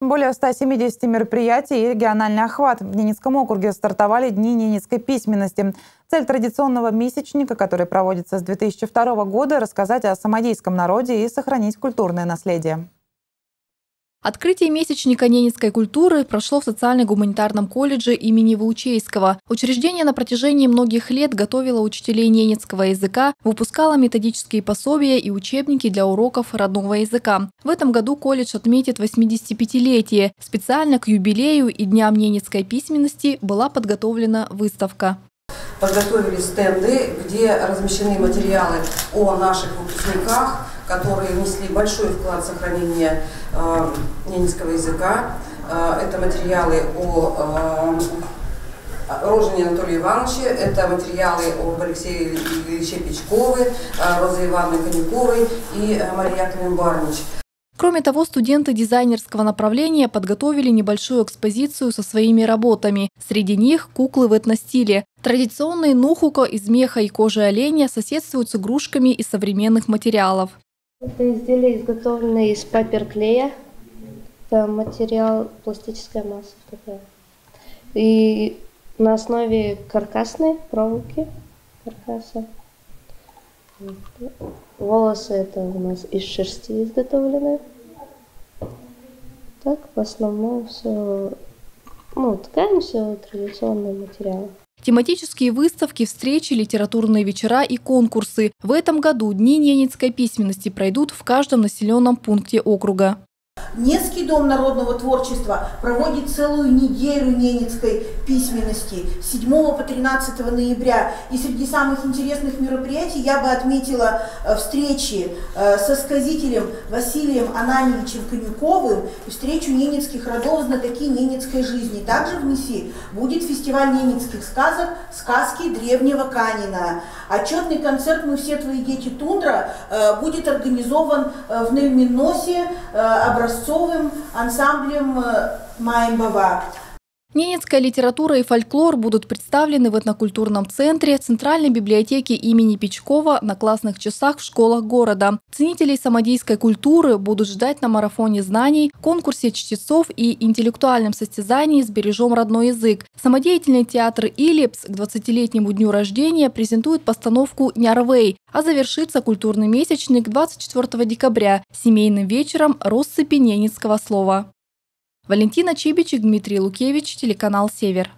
Более 170 мероприятий и региональный охват. В Ненецком округе стартовали Дни ненецкой письменности. Цель традиционного месячника, который проводится с 2002 года, рассказать о самодейском народе и сохранить культурное наследие. Открытие месячника ненецкой культуры прошло в социально-гуманитарном колледже имени Ваучейского. Учреждение на протяжении многих лет готовило учителей ненецкого языка, выпускало методические пособия и учебники для уроков родного языка. В этом году колледж отметит 85-летие. Специально к юбилею и Дням ненецкой письменности была подготовлена выставка подготовили стенды, где размещены материалы о наших выпускниках, которые внесли большой вклад в сохранение э, ненецкого языка. Э, это материалы о э, Рожине Анатолию Ивановиче, это материалы об Алексее Ильиче Печкове, э, Розе Ивановне Коньяковой и э, Марии Яковлевне Барнич. Кроме того, студенты дизайнерского направления подготовили небольшую экспозицию со своими работами. Среди них куклы в этностиле. Традиционные нухуко из меха и кожи оленя соседствуют с игрушками из современных материалов. Это изделие изготовлено из паперклея. Это материал, пластическая масса такая. И на основе каркасной проволоки, каркаса. Волосы это у нас из шерсти изготовлены. Так, в основном все, ну, ткань, все традиционные материалы. Тематические выставки, встречи, литературные вечера и конкурсы. В этом году Дни ненецкой письменности пройдут в каждом населенном пункте округа. Ненецкий дом народного творчества проводит целую неделю ненецкой письменности с 7 по 13 ноября. И среди самых интересных мероприятий я бы отметила э, встречи э, со сказителем Василием Ананевичем Конюковым и встречу ненецких родов знатоки ненецкой жизни. Также в НИСИ будет фестиваль ненецких сказок «Сказки древнего Канина». Отчетный концерт «Мы все твои дети Тундра» э, будет организован в Невминосе образцом образцовым ансамблем э, Маймбова. Ненецкая литература и фольклор будут представлены в этнокультурном центре Центральной библиотеки имени Печкова на классных часах в школах города. Ценителей самодийской культуры будут ждать на марафоне знаний, конкурсе чтецов и интеллектуальном состязании «Сбережем родной язык». Самодеятельный театр «Илипс» к 20-летнему дню рождения презентует постановку «Нярвей», а завершится культурный месячник 24 декабря семейным вечером россыпи ненецкого слова. Валентина Чибичек, Дмитрий Лукевич, телеканал «Север».